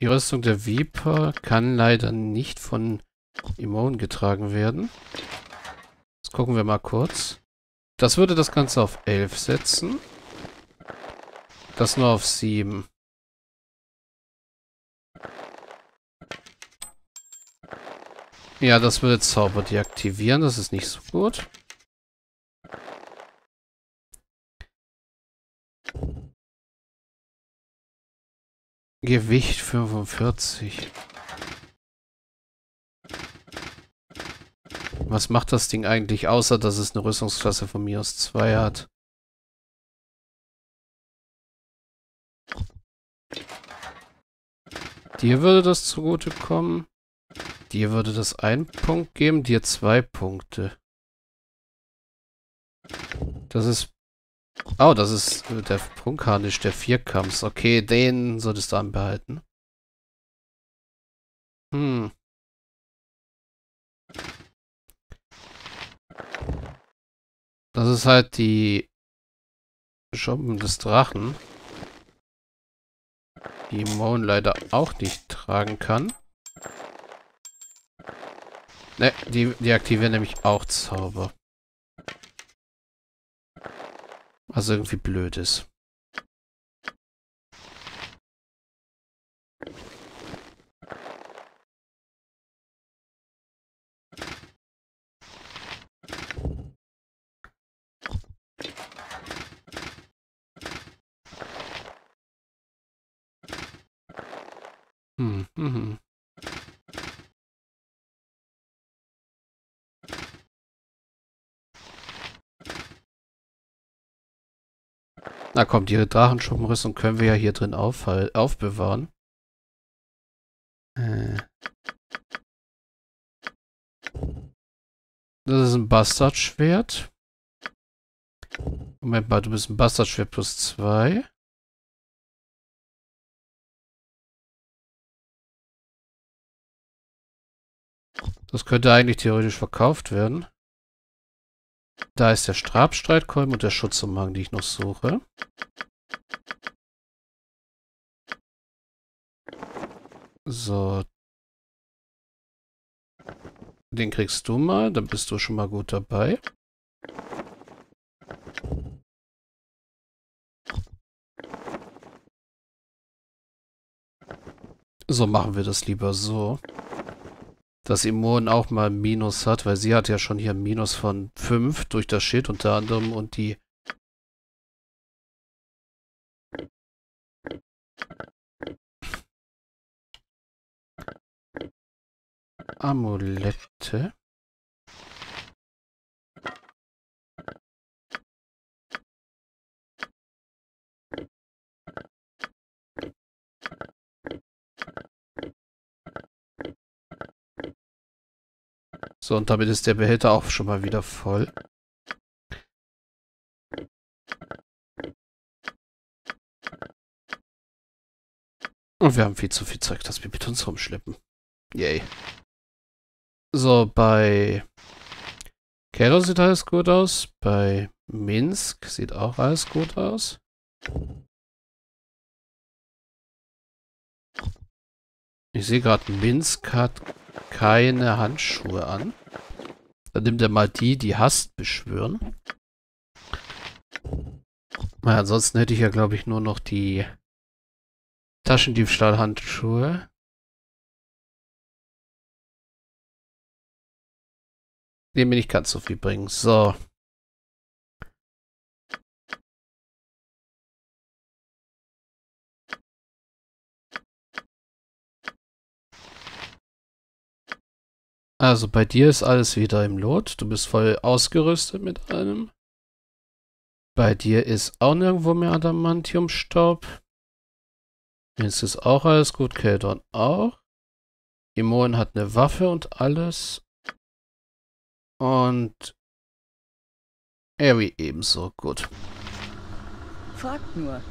Die Rüstung der Viper kann leider nicht von Immun getragen werden. Jetzt gucken wir mal kurz. Das würde das Ganze auf 11 setzen. Das nur auf 7. Ja, das würde Zauber deaktivieren. Das ist nicht so gut. Gewicht 45. Was macht das Ding eigentlich, außer dass es eine Rüstungsklasse von mir aus 2 hat? Dir würde das zugutekommen. Dir würde das einen Punkt geben, dir zwei Punkte. Das ist Oh, das ist äh, der Prunkharnisch, der Vierkampf. Okay, den solltest du anbehalten. Hm. Das ist halt die Schuppen des Drachen. Die Moan leider auch nicht tragen kann. Ne, die, die aktivieren nämlich auch Zauber. Was irgendwie blöd ist. Hm, hm, hm. Na komm, die Drachenschuppenrüstung können wir ja hier drin auf, aufbewahren. Äh. Das ist ein Bastardschwert. Moment mal, du bist ein Bastardschwert plus zwei. Das könnte eigentlich theoretisch verkauft werden. Da ist der Strabstreitkolben und der Schutzumhang, die ich noch suche. So. Den kriegst du mal, dann bist du schon mal gut dabei. So machen wir das lieber so dass Immun auch mal Minus hat, weil sie hat ja schon hier Minus von 5 durch das Schild unter anderem und die Amulette. So, und damit ist der Behälter auch schon mal wieder voll. Und wir haben viel zu viel Zeug, das wir mit uns rumschleppen. Yay. So, bei Kero sieht alles gut aus. Bei Minsk sieht auch alles gut aus. Ich sehe gerade, Minsk hat keine Handschuhe an. Dann nimmt er mal die, die Hast beschwören. Na, ansonsten hätte ich ja, glaube ich, nur noch die Taschendiebstahlhandschuhe. Die mir nicht ganz so viel bringen. So. Also bei dir ist alles wieder im Lot. Du bist voll ausgerüstet mit allem. Bei dir ist auch nirgendwo mehr Adamantiumstaub. Jetzt ist auch alles gut. Keldon auch. Imon hat eine Waffe und alles. Und Eri ebenso. Gut. Fragt nur.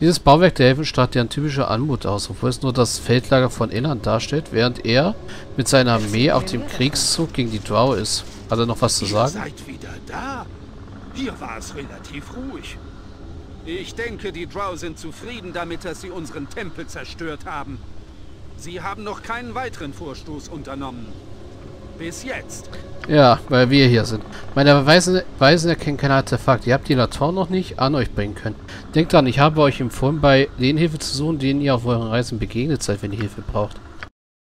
Dieses Bauwerk der Helfenstadt ja ein typischer Anmut aus, obwohl es nur das Feldlager von Innern darstellt, während er mit seiner Armee auf dem Kriegszug gegen die Drow ist. Hat er noch was zu sagen? Ihr seid wieder da. Hier war es relativ ruhig. Ich denke, die Drow sind zufrieden damit, dass sie unseren Tempel zerstört haben. Sie haben noch keinen weiteren Vorstoß unternommen. Bis jetzt. Ja, weil wir hier sind. Meine Weisen, Weisen erkennen keine Artefakte. Ihr habt die Latour noch nicht an euch bringen können. Denkt dran, ich habe euch empfohlen, bei den Hilfe zu suchen, denen ihr auf euren Reisen begegnet seid, wenn ihr Hilfe braucht.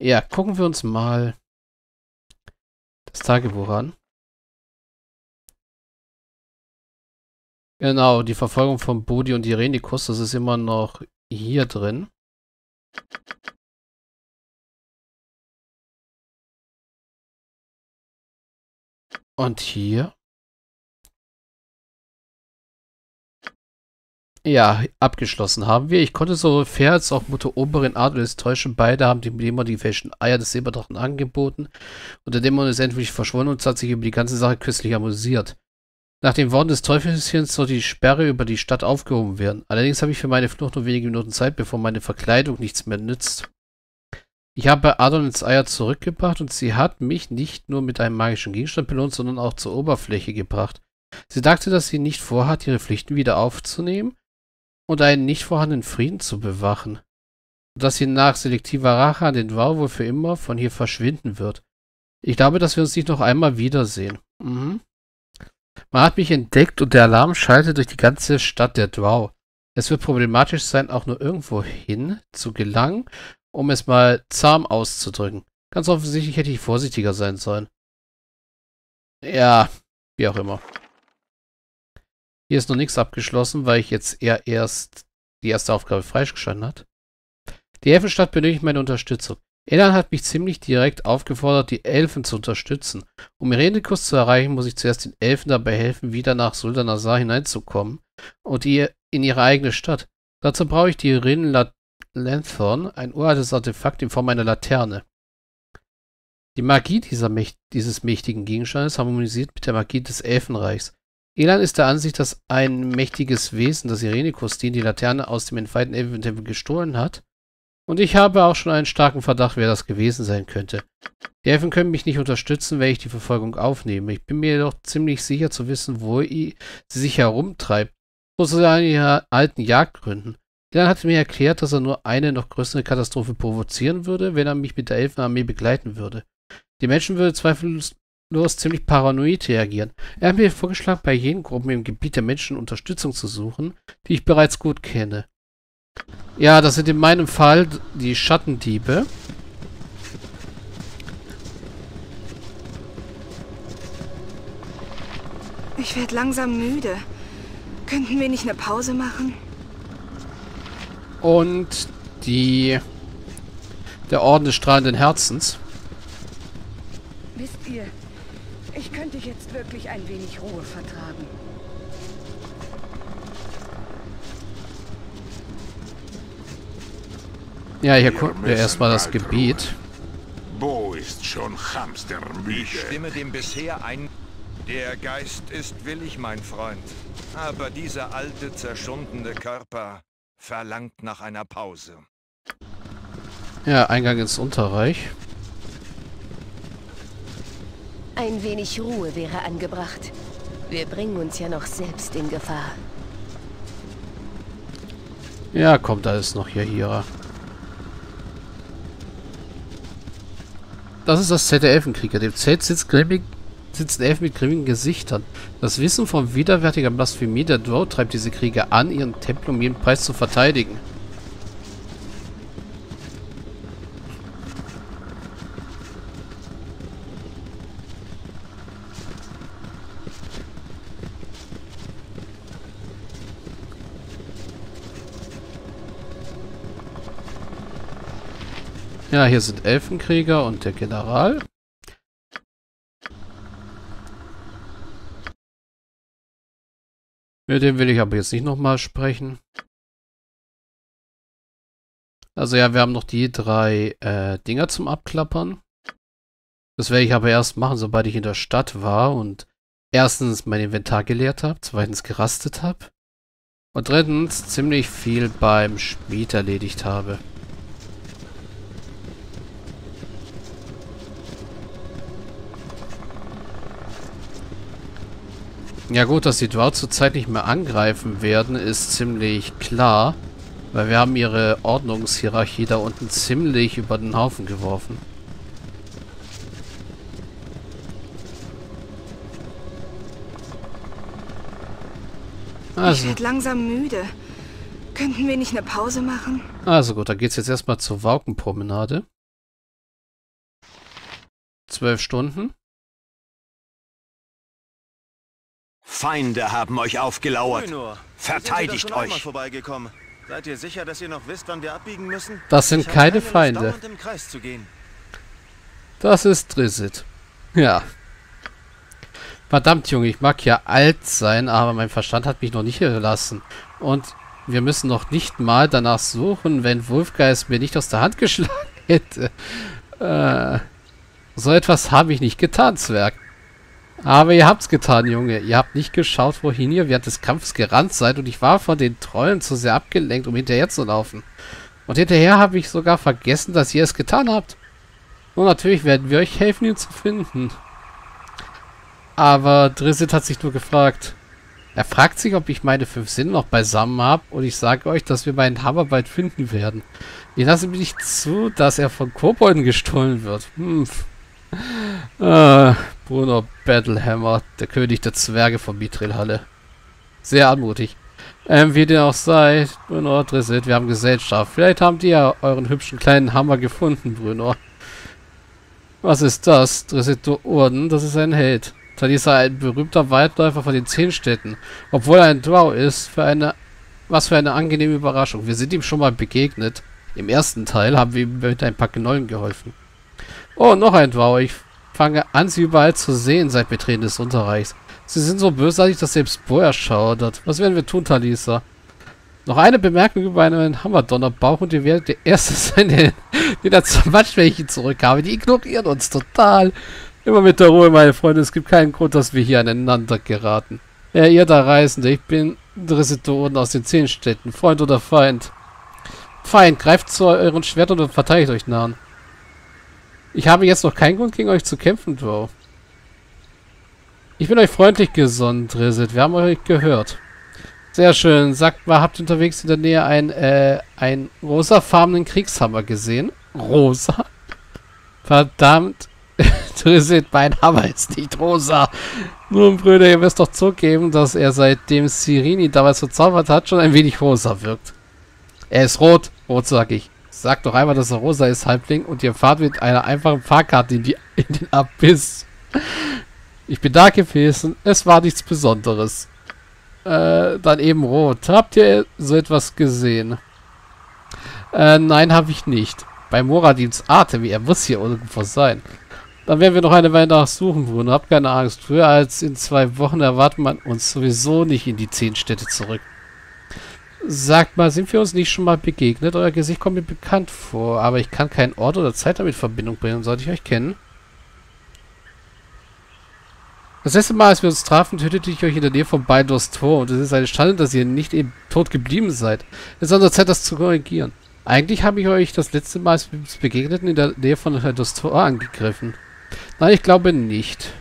Ja, gucken wir uns mal das Tagebuch an. Genau, die Verfolgung von Bodi und Irenikus, das ist immer noch hier drin. Und hier. Ja, abgeschlossen haben wir. Ich konnte so fair als auch Mutter Oberin Adonis täuschen. Beide haben dem Dämon die fälschen Eier des Silberdrachen angeboten. Und der Dämon ist endlich verschwunden und hat sich über die ganze Sache köstlich amüsiert. Nach den Worten des Teufelchens soll die Sperre über die Stadt aufgehoben werden. Allerdings habe ich für meine Flucht nur wenige Minuten Zeit, bevor meine Verkleidung nichts mehr nützt. Ich habe Adonits Eier zurückgebracht und sie hat mich nicht nur mit einem magischen Gegenstand belohnt, sondern auch zur Oberfläche gebracht. Sie sagte, dass sie nicht vorhat, ihre Pflichten wieder aufzunehmen und einen nicht vorhandenen Frieden zu bewachen. Und dass sie nach selektiver Rache an den Dwar wohl für immer von hier verschwinden wird. Ich glaube, dass wir uns nicht noch einmal wiedersehen. Mhm. Man hat mich entdeckt und der Alarm schaltet durch die ganze Stadt der Drow. Es wird problematisch sein, auch nur irgendwo hin zu gelangen, um es mal zahm auszudrücken. Ganz offensichtlich hätte ich vorsichtiger sein sollen. Ja, wie auch immer. Hier ist noch nichts abgeschlossen, weil ich jetzt eher erst die erste Aufgabe freigeschalten hat. Die Elfenstadt benötigt meine Unterstützung. Elan hat mich ziemlich direkt aufgefordert, die Elfen zu unterstützen. Um Irenekus zu erreichen, muss ich zuerst den Elfen dabei helfen, wieder nach Sultanasar hineinzukommen und ihr in ihre eigene Stadt. Dazu brauche ich die Irin Lanthorn, ein uraltes Artefakt in Form einer Laterne. Die Magie Mächt dieses mächtigen Gegenstandes harmonisiert mit der Magie des Elfenreichs. Elan ist der Ansicht, dass ein mächtiges Wesen, das Irenekus, die Laterne aus dem entweihten Elfentempel gestohlen hat, und ich habe auch schon einen starken Verdacht, wer das gewesen sein könnte. Die Elfen können mich nicht unterstützen, wenn ich die Verfolgung aufnehme. Ich bin mir jedoch ziemlich sicher zu wissen, wo sie sich herumtreibt. Sozusagen in ihren alten Jagdgründen. Dylan hat mir erklärt, dass er nur eine noch größere Katastrophe provozieren würde, wenn er mich mit der Elfenarmee begleiten würde. Die Menschen würden zweifellos ziemlich paranoid reagieren. Er hat mir vorgeschlagen, bei jenen Gruppen im Gebiet der Menschen Unterstützung zu suchen, die ich bereits gut kenne. Ja, das sind in meinem Fall die Schattendiebe. Ich werde langsam müde. Könnten wir nicht eine Pause machen? Und die... Der Orden des strahlenden Herzens. Wisst ihr, ich könnte jetzt wirklich ein wenig Ruhe vertragen. Ja, hier gucken wir erstmal das Gebiet. Bo ist schon hamstermüde. Ich stimme dem bisher ein. Der Geist ist willig, mein Freund. Aber dieser alte, zerschundene Körper verlangt nach einer Pause. Ja, Eingang ins Unterreich. Ein wenig Ruhe wäre angebracht. Wir bringen uns ja noch selbst in Gefahr. Ja, kommt alles noch hier. Das ist das Zelt der Elfenkrieger. Dem Zelt sitzt grimmig, sitzen Elfen mit grimmigen Gesichtern. Das Wissen von widerwärtiger Blasphemie der Drow treibt diese Krieger an, ihren Tempel um jeden Preis zu verteidigen. Ja, hier sind Elfenkrieger und der General. Mit dem will ich aber jetzt nicht nochmal sprechen. Also ja, wir haben noch die drei äh, Dinger zum Abklappern. Das werde ich aber erst machen, sobald ich in der Stadt war und erstens mein Inventar geleert habe, zweitens gerastet habe und drittens ziemlich viel beim Schmied erledigt habe. Ja gut, dass die Dwarf zurzeit nicht mehr angreifen werden, ist ziemlich klar. Weil wir haben ihre Ordnungshierarchie da unten ziemlich über den Haufen geworfen. Ich werde langsam müde. Könnten wir nicht eine Pause machen? Also gut, dann geht's jetzt erstmal zur Waukenpromenade. Zwölf Stunden. Feinde haben euch aufgelauert. Verteidigt euch. vorbeigekommen. Seid ihr sicher, dass ihr noch wisst, wann wir abbiegen müssen? Das sind Ich keine Feinde. dauernd im Kreis zu gehen. Das ist Drizzt. Ja. Verdammt, Junge, ich mag ja alt sein, aber mein Verstand hat mich noch nicht gelassen. Und wir müssen noch nicht mal danach suchen, wenn Wolfgeist mir nicht aus der Hand geschlagen hätte. Äh, so etwas habe ich nicht getan, Zwerg. Aber ihr habt's getan, Junge. Ihr habt nicht geschaut, wohin ihr während des Kampfes gerannt seid und ich war von den Trollen zu sehr abgelenkt, um hinterher zu laufen. Und hinterher habe ich sogar vergessen, dass ihr es getan habt. Und natürlich werden wir euch helfen, ihn zu finden. Aber Drizzt hat sich nur gefragt. Er fragt sich, ob ich meine fünf Sinne noch beisammen habe und ich sage euch, dass wir meinen Hammer bald finden werden. Ich lasse mir nicht zu, dass er von Kobolden gestohlen wird. Hm. Äh, Bruno Battlehammer, der König der Zwerge von Mithril-Halle. Sehr anmutig. Ähm, wie dem auch sei, Bruno, Drizzt, wir haben Gesellschaft. Vielleicht habt ihr ja euren hübschen kleinen Hammer gefunden, Bruno. Was ist das? Drizzt Urden, das ist ein Held. Talisa ein berühmter Waldläufer von den Zehnstädten. Obwohl er ein Drow ist, für eine, was für eine angenehme Überraschung. Wir sind ihm schon mal begegnet. Im ersten Teil haben wir ihm mit ein paar Gnollen geholfen. Oh, noch ein Drow. Ich fange an, sie überall zu sehen seit Betreten des Unterreichs. Sie sind so bösartig, dass selbst Bo erschaudert. Was werden wir tun, Talisa? Noch eine Bemerkung über einen Hammerdonnerbauch und ihr werdet der Erste sein, der, der das Matschwächen zurückhabe. Die ignorieren uns total. Immer mit der Ruhe, meine Freunde. Es gibt keinen Grund, dass wir hier aneinander geraten. Ja, ihr da Reisende. Ich bin Drisitoren aus den zehn Städten. Freund oder Feind? Feind, greift zu euren Schwertern und verteidigt euch nahen. Ich habe jetzt noch keinen Grund, gegen euch zu kämpfen, Drow. Ich bin euch freundlich gesonnen, Drizzt. Wir haben euch gehört. Sehr schön. Sagt mal, habt ihr unterwegs in der Nähe einen, äh, einen rosafarbenen Kriegshammer gesehen? Rosa? Verdammt. Drizzt, mein Hammer ist nicht rosa. Nun, Brüder, ihr müsst doch zugeben, dass er seitdem Sirini damals verzaubert hat, schon ein wenig rosa wirkt. Er ist rot. Rot, sag ich. Sagt doch einmal, dass er rosa ist, Halbling, und ihr fahrt mit einer einfachen Fahrkarte in, die, in den Abyss. Ich bin da gewesen. Es war nichts Besonderes. Äh, dann eben rot. Habt ihr so etwas gesehen? Äh, nein, habe ich nicht. Bei Moradins Atem, er muss hier irgendwo sein. Dann werden wir noch eine Weile nachsuchen, Bruno. Habt keine Angst. Früher als in zwei Wochen erwartet man uns sowieso nicht in die zehn Städte zurück. Sagt mal, sind wir uns nicht schon mal begegnet? Euer Gesicht kommt mir bekannt vor, aber ich kann keinen Ort oder Zeit damit in Verbindung bringen. Sollte ich euch kennen? Das letzte Mal, als wir uns trafen, tötete ich euch in der Nähe von Baldur's Tor und es ist eine Schande, dass ihr nicht eben tot geblieben seid. Es ist an der Zeit, das zu korrigieren. Eigentlich habe ich euch das letzte Mal, als wir uns begegneten, in der Nähe von Baldur's Tor angegriffen. Nein, ich glaube nicht.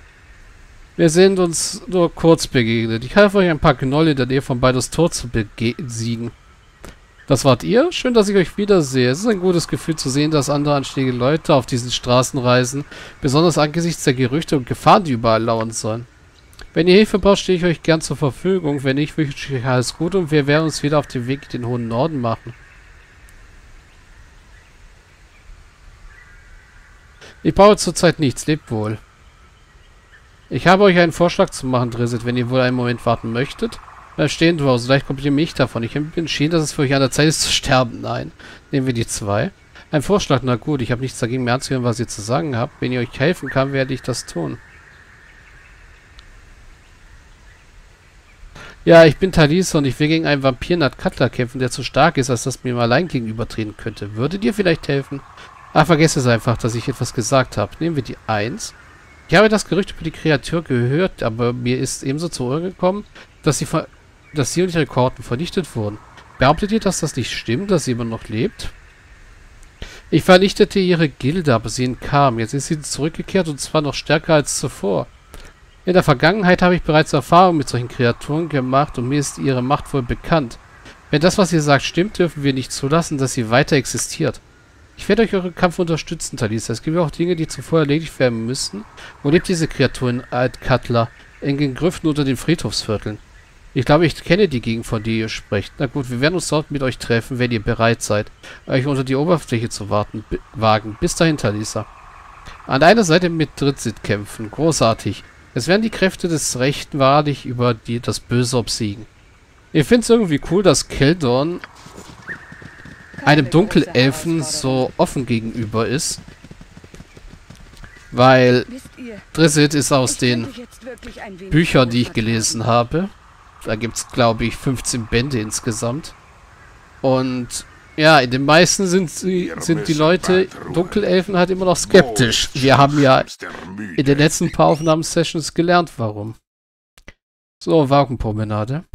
Wir sind uns nur kurz begegnet. Ich half euch ein paar Knolle in der Nähe von Baldur's Tor zu besiegen. Das wart ihr? Schön, dass ich euch wiedersehe. Es ist ein gutes Gefühl zu sehen, dass andere anständige Leute auf diesen Straßen reisen. Besonders angesichts der Gerüchte und Gefahren, die überall lauern sollen. Wenn ihr Hilfe braucht, stehe ich euch gern zur Verfügung. Wenn nicht, wünsche ich euch alles Gute und wir werden uns wieder auf den Weg in den hohen Norden machen. Ich brauche zurzeit nichts. Lebt wohl. Ich habe euch einen Vorschlag zu machen, Drizzt, wenn ihr wohl einen Moment warten möchtet. Bleib stehen, du aus. Vielleicht kommt ihr mich davon. Ich habe entschieden, dass es für euch an der Zeit ist zu sterben. Nein. Nehmen wir die zwei. Ein Vorschlag, na gut. Ich habe nichts dagegen mehr anzuhören, was ihr zu sagen habt. Wenn ihr euch helfen kann, werde ich das tun. Ja, ich bin Talisa und ich will gegen einen Vampir Nat Cutler kämpfen, der zu stark ist, als dass mir ihm allein gegenübertreten könnte. Würdet ihr vielleicht helfen? Ach, vergesst es einfach, dass ich etwas gesagt habe. Nehmen wir die 1. Ich habe das Gerücht über die Kreatur gehört, aber mir ist ebenso zu Ohren gekommen, dass sie, dass sie und ihre Korten vernichtet wurden. Behauptet ihr, dass das nicht stimmt, dass sie immer noch lebt? Ich vernichtete ihre Gilde, aber sie entkam. Jetzt ist sie zurückgekehrt und zwar noch stärker als zuvor. In der Vergangenheit habe ich bereits Erfahrung mit solchen Kreaturen gemacht und mir ist ihre Macht wohl bekannt. Wenn das, was ihr sagt, stimmt, dürfen wir nicht zulassen, dass sie weiter existiert. Ich werde euch euren Kampf unterstützen, Talisa. Es gibt auch Dinge, die zuvor erledigt werden müssen. Wo lebt diese Kreatur in Alt-Cutler? In den Grüften unter den Friedhofsvierteln. Ich glaube, ich kenne die Gegend, von der ihr sprecht. Na gut, wir werden uns dort mit euch treffen, wenn ihr bereit seid, euch unter die Oberfläche zu warten, wagen. Bis dahin, Talisa. An einer Seite mit Dritzit kämpfen. Großartig. Es werden die Kräfte des Rechten wahrlich über die, das Böse obsiegen. Ich finde es irgendwie cool, dass Keldorn einem Dunkelelfen so offen gegenüber ist. Weil Drizzt ist aus den Büchern, die ich gelesen habe. Da gibt es, glaube ich, 15 Bände insgesamt. Und ja, in den meisten sind, sie, sind die Leute, Dunkelelfen, halt immer noch skeptisch. Wir haben ja in den letzten paar Aufnahmesessions gelernt, warum. So, Wagenpromenade.